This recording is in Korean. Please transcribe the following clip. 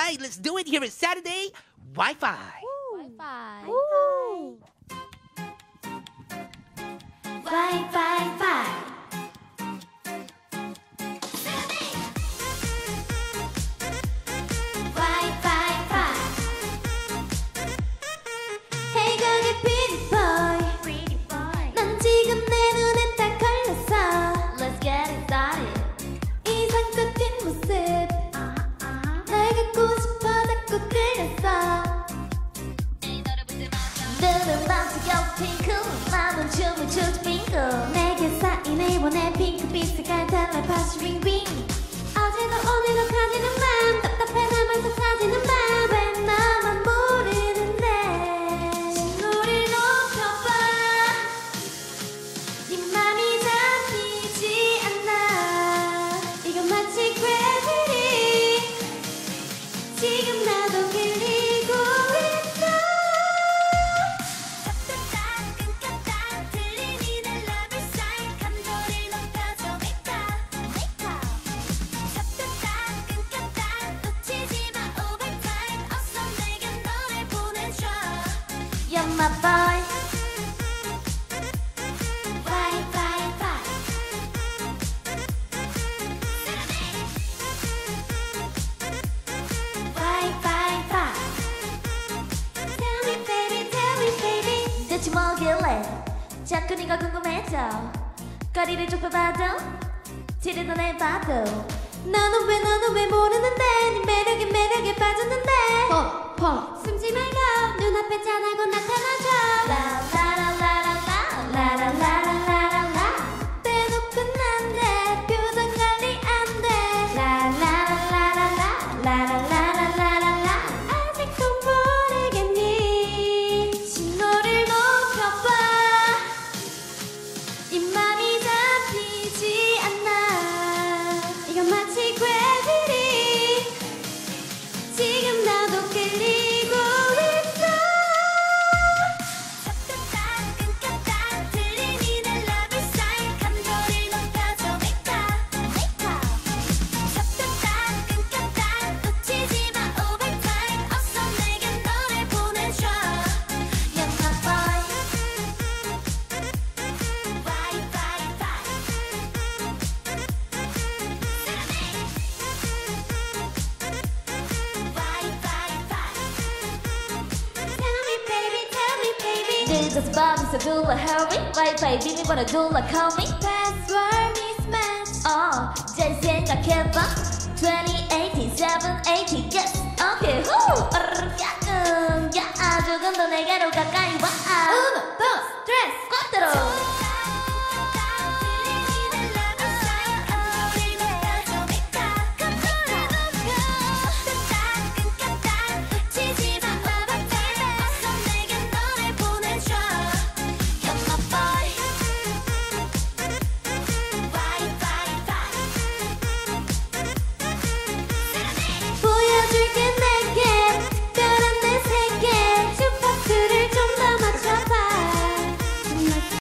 right, let's do it. Here is Saturday Wi Fi. Wi Fi. Wi Fi. 춤을 추지 빙고 내게 사인을 보내 핑크빛을 텔레파시 빙빙. My boy. Bye bye bye. Bye bye bye. Tell me baby tell me baby. 대체 뭐길래? 자꾸 네가 궁금해져. 거리를 좁혀봐도 더 내봐도. 너는 왜 너는 왜 모르는데? 네 매력에 매력에 빠졌는데. 퍽퍽 숨지 말고 눈앞에 짠하고 나 Jesus Bobby, so do a hurry. me? Wanna do like call me. Password is match. Oh, 잘 생각해봐. 20, 80, 7, 80, yes. Okay, whoo. 야음, 야 조금 더 내게로 가까이 와. Uno, dos, tres, cuatro.